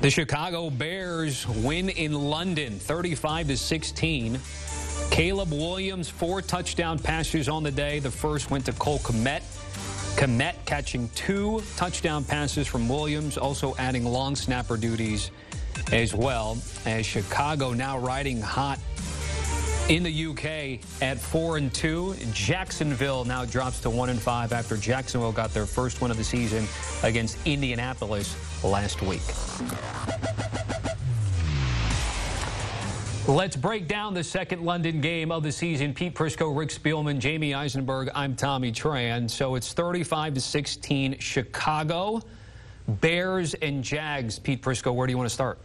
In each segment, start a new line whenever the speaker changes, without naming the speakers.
The Chicago Bears win in London 35 to 16. Caleb Williams, four touchdown passes on the day. The first went to Cole Kmet. Kmet catching two touchdown passes from Williams, also adding long snapper duties as well. As Chicago now riding hot in the UK at four and two. Jacksonville now drops to one and five after Jacksonville got their first win of the season against Indianapolis last week. Let's break down the second London game of the season. Pete Prisco, Rick Spielman, Jamie Eisenberg. I'm Tommy Tran. So it's 35 to 16 Chicago. Bears and Jags. Pete Prisco, where do you want to start?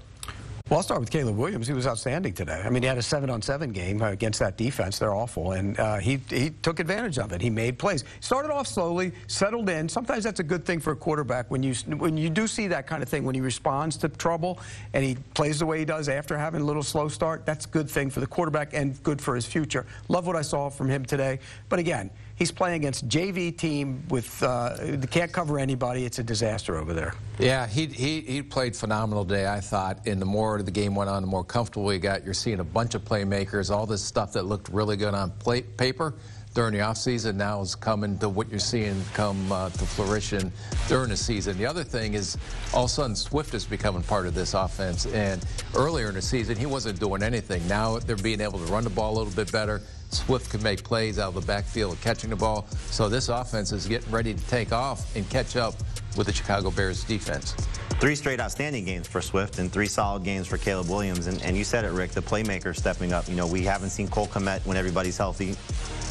Well, I'll start with Caleb Williams. He was outstanding today. I mean, he had a seven-on-seven game against that defense. They're awful, and uh, he he took advantage of it. He made plays. Started off slowly, settled in. Sometimes that's a good thing for a quarterback when you when you do see that kind of thing when he responds to trouble and he plays the way he does after having a little slow start. That's a good thing for the quarterback and good for his future. Love what I saw from him today. But again, he's playing against JV team with uh, can't cover anybody. It's a disaster over there.
Yeah, he, he, he played phenomenal today, I thought. And the more the game went on, the more comfortable he got. You're seeing a bunch of playmakers, all this stuff that looked really good on play, paper during the offseason now is coming to what you're seeing come uh, to fruition during the season. The other thing is all of a sudden Swift is becoming part of this offense. And earlier in the season, he wasn't doing anything. Now they're being able to run the ball a little bit better. Swift can make plays out of the backfield catching the ball. So this offense is getting ready to take off and catch up with the Chicago Bears defense.
Three straight outstanding games for Swift and three solid games for Caleb Williams. And, and you said it, Rick, the playmaker stepping up. You know, we haven't seen Cole Kmet when everybody's healthy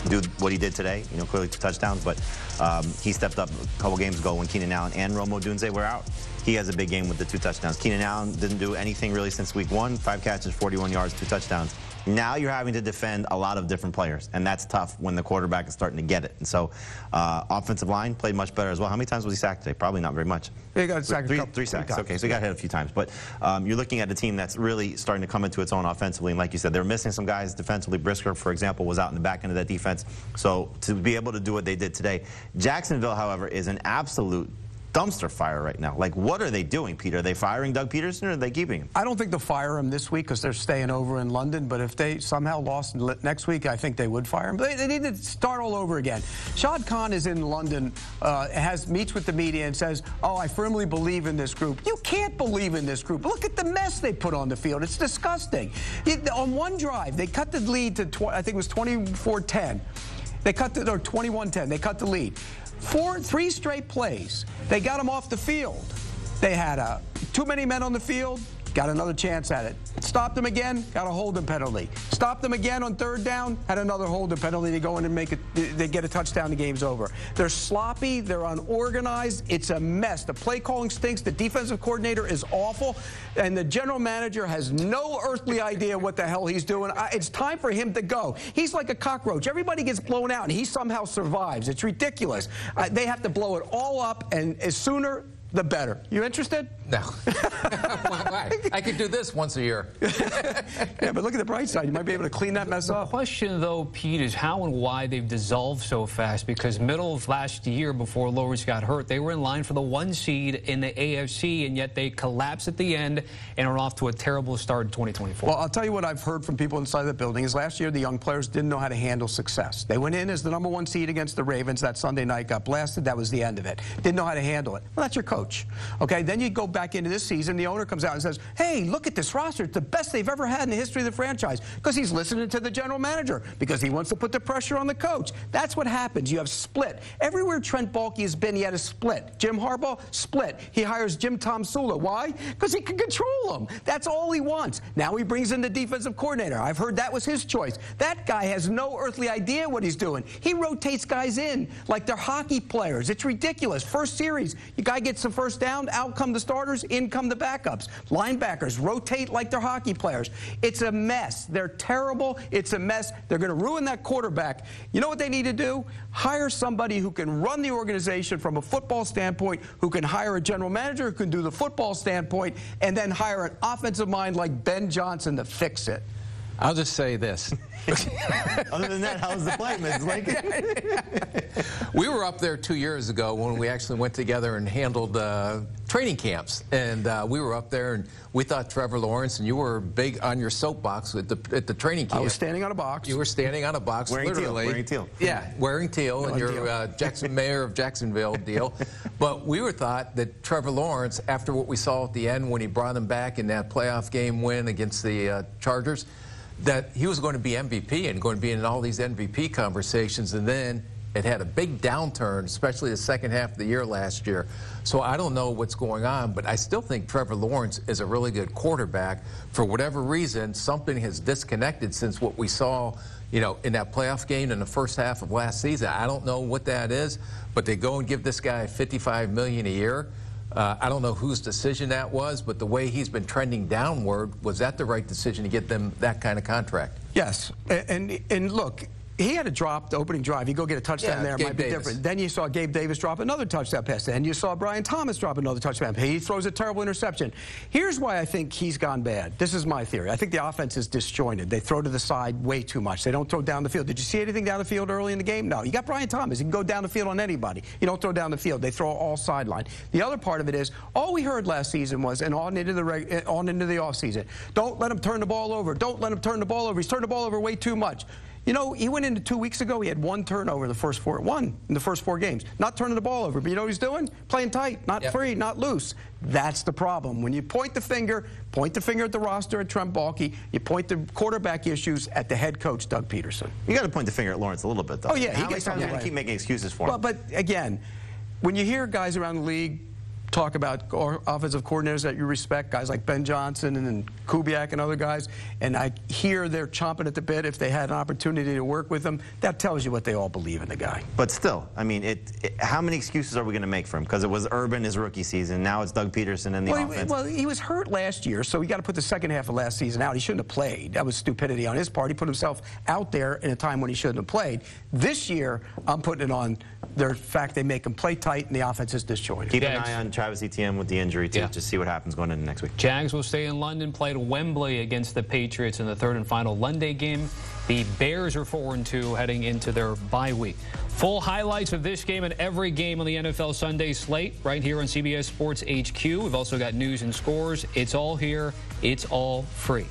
do what he did today, you know, clearly two touchdowns, but um, he stepped up a couple games ago when Keenan Allen and Rome Odunze were out. He has a big game with the two touchdowns. Keenan Allen didn't do anything really since week one, five catches, 41 yards, two touchdowns. Now you're having to defend a lot of different players, and that's tough when the quarterback is starting to get it. And so, uh, offensive line played much better as well. How many times was he sacked today? Probably not very much.
He got sacked
three,
couple,
three sacks. Okay, so he got hit a few times. But um, you're looking at a team that's really starting to come into its own offensively. And like you said, they're missing some guys defensively. Brisker, for example, was out in the back end of that defense. So to be able to do what they did today, Jacksonville, however, is an absolute dumpster fire right now. Like, what are they doing, Peter? Are they firing Doug Pederson or are they keeping him?
I don't think they'll fire him this week because they're staying over in London. But if they somehow lost next week, I think they would fire him. But they, they need to start all over again. Shad Khan is in London, uh, has meets with the media and says, "Oh, I firmly believe in this group." You can't believe in this group. Look at the mess they put on the field. It's disgusting. It, on one drive, they cut the lead to I think it was 24-10. They cut the or 21-10. They cut the lead. Four, three straight plays. They got him off the field. They had uh, too many men on the field, got another chance at it. Stopped them again, got a holding penalty. Stopped them again on third down, had another holding penalty. They go in and make it, they get a touchdown, the game's over. They're sloppy, they're unorganized, it's a mess. The play calling stinks, the defensive coordinator is awful, and the general manager has no earthly idea what the hell he's doing. It's time for him to go. He's like a cockroach. Everybody gets blown out, and he somehow survives. It's ridiculous. Uh, they have to blow it all up, and as sooner the better. You interested?
No. I could do this once a year.
yeah, but look at the bright side. You might be able to clean that mess
the
up.
The question, though, Pete, is how and why they've dissolved so fast. Because middle of last year, before Lawrence got hurt, they were in line for the one seed in the AFC, and yet they collapsed at the end and are off to a terrible start in 2024.
Well, I'll tell you what I've heard from people inside the building is last year the young players didn't know how to handle success. They went in as the number one seed against the Ravens that Sunday night, got blasted. That was the end of it. Didn't know how to handle it. Well, that's your coach. Okay, then you go back into this season, the owner comes out and says, hey, look at this roster. It's the best they've ever had in the history of the franchise because he's listening to the general manager because he wants to put the pressure on the coach. That's what happens. You have split. Everywhere Trent Baalke has been, he had a split. Jim Harbaugh, split. He hires Jim Tomsula. Why? Because he can control him. That's all he wants. Now he brings in the defensive coordinator. I've heard that was his choice. That guy has no earthly idea what he's doing. He rotates guys in like they're hockey players. It's ridiculous. First series, the guy gets the first down, out come the starters, in come the backups. Linebackers rotate like they're hockey players. It's a mess. They're terrible. It's a mess. They're going to ruin that quarterback. You know what they need to do? Hire somebody who can run the organization from a football standpoint, who can hire a general manager who can do the football standpoint, and then hire an offensive mind like Ben Johnson to fix it.
I'll just say this.
Other than that, how was the play, Ms. Lincoln?
we were up there two years ago when we actually went together and handled uh, training camps. And uh, we were up there and we thought Trevor Lawrence, and you were big on your soapbox at the, at the training camp.
I was standing on a box.
You were standing on a box,
Wearing teal,
literally.
wearing teal.
Yeah, wearing teal, and your uh, Jackson mayor of Jacksonville deal. But we were thought that Trevor Lawrence, after what we saw at the end when he brought them back in that playoff game win against the uh, Chargers, that he was going to be MVP and going to be in all these MVP conversations. And then it had a big downturn, especially the second half of the year last year. So I don't know what's going on, but I still think Trevor Lawrence is a really good quarterback. For whatever reason, something has disconnected since what we saw, you know, in that playoff game in the first half of last season. I don't know what that is, but they go and give this guy 55 million a year. Uh, I don't know whose decision that was, but the way he's been trending downward, was that the right decision to get them that kind of contract?
Yes, A- and and look, he had a drop the opening drive. You go get a touchdown
Yeah,
there, it
Gabe
might be
Davis.
different. Then you saw Gabe Davis drop another touchdown pass. Then you saw Brian Thomas drop another touchdown pass. He throws a terrible interception. Here's why I think he's gone bad. This is my theory. I think the offense is disjointed. They throw to the side way too much. They don't throw down the field. Did you see anything down the field early in the game? No. You got Brian Thomas. He can go down the field on anybody. You don't throw down the field. They throw all sideline. The other part of it is all we heard last season was, and on into the reg- eh, on into the offseason, don't let him turn the ball over. Don't let him turn the ball over. He's turned the ball over way too much. You know, he went into two weeks ago. He had one turnover in the first four, one in the first four games. Not turning the ball over, but you know what he's doing? Playing tight, not
Yep.
free, not loose. That's the problem. When you point the finger, point the finger at the roster at Trent Baalke. You point the quarterback issues at the head coach Doug Pederson.
You got to point the finger at Lawrence a little bit, though.
Oh, yeah, he
How many
gets
times are
something
you going
right.
to keep making excuses for
Well,
him?
but again, when you hear guys around the league talk about offensive coordinators that you respect, guys like Ben Johnson and, and Kubiak and other guys, and I hear they're chomping at the bit if they had an opportunity to work with them, that tells you what they all believe in the guy.
But still, I mean, it, it- how many excuses are we going to make for him? Because it was Urban his rookie season. Now it's Doug Pederson in the
Well he,
offense.
well, he was hurt last year, so we got to put the second half of last season out. He shouldn't have played. That was stupidity on his part. He put himself out there in a time when he shouldn't have played. This year, I'm putting it on the fact they make him play tight and the offense is disjointed.
Keep an eye on Travis Etienne with the injury, too.
Yeah.
Just see what happens going into next week.
Jags will stay in London, play Wembley against the Patriots in the third and final Monday game. The Bears are 4 and 2 heading into their bye week. Full highlights of this game and every game on the NFL Sunday slate right here on CBS Sports HQ. We've also got news and scores. It's all here. It's all free.